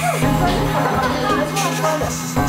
哈哈哈哈哈哈！